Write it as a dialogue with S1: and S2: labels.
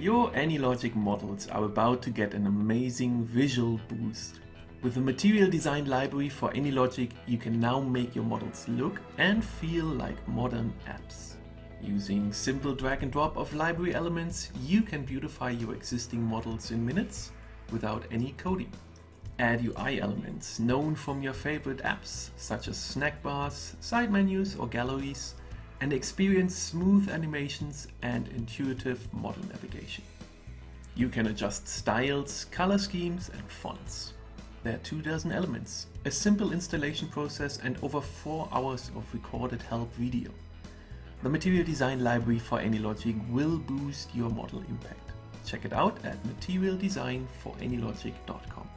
S1: Your AnyLogic models are about to get an amazing visual boost. With the material design library for AnyLogic, you can now make your models look and feel like modern apps. Using simple drag and drop of library elements, you can beautify your existing models in minutes without any coding. Add UI elements known from your favorite apps, such as snack bars, side menus, or galleries, and experience smooth animations and intuitive model navigation. You can adjust styles, color schemes, and fonts. There are two dozen elements, a simple installation process, and over four hours of recorded help video. The material design library for AnyLogic will boost your model impact. Check it out at materialdesignforanylogic.com.